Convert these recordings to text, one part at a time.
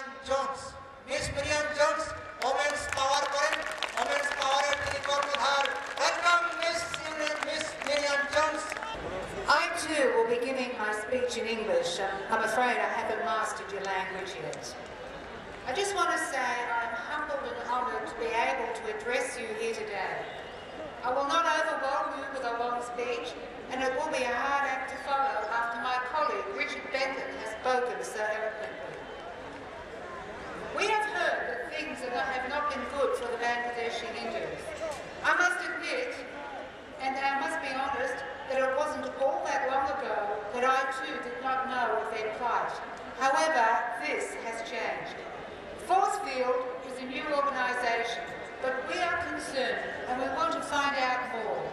Miriam Jones miss Miriam Jones women's power করেন women's পাওয়ারের তিনি কর্ণধার welcome miss miss Miriam Jones I too will be giving my speech in English. Um, I'm afraid I haven't mastered your language yet. I just want to say I'm humbled and honoured to be able to address you here today. I will not overwhelm you with a long speech, and it will be a hard that I too did not know of their plight. However, this has changed. Forcefield is a new organisation, but we are concerned and we want to find out more.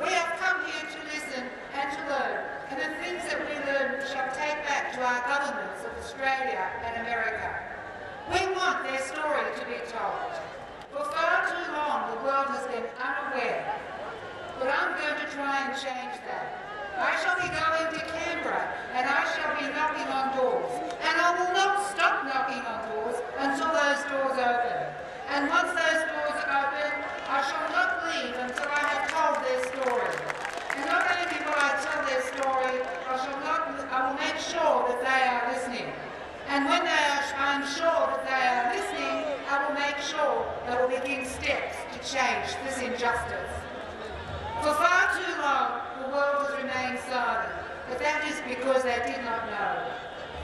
We have come here to listen and to learn, and the things that we learn shall take back to our governments of Australia and America. We want their story to be told. For far too long, the world has been unaware but I'm going to try and change that. I shall be going to Canberra and I shall be knocking on doors. And I will not stop knocking on doors until those doors open. And once those doors open, I shall not leave until I have told their story. And not only will I tell their story, I shall not, I will make sure that they are listening. And when they are, I'm sure that they are listening, I will make sure they will begin steps to change this injustice. For far too long, the world has remained silent, but that is because they did not know.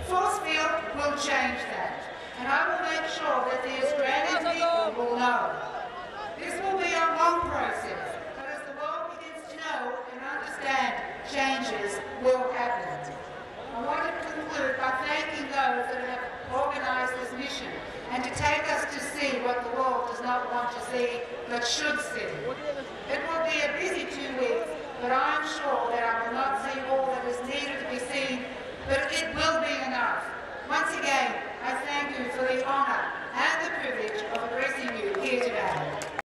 Forcefield will change that, and I will make sure that the Australian people will know. This will be a long process, but as the world begins to know and understand, changes will happen. I want to conclude by thanking those that have organised this mission and to take us to see what the not want to say but should see. It be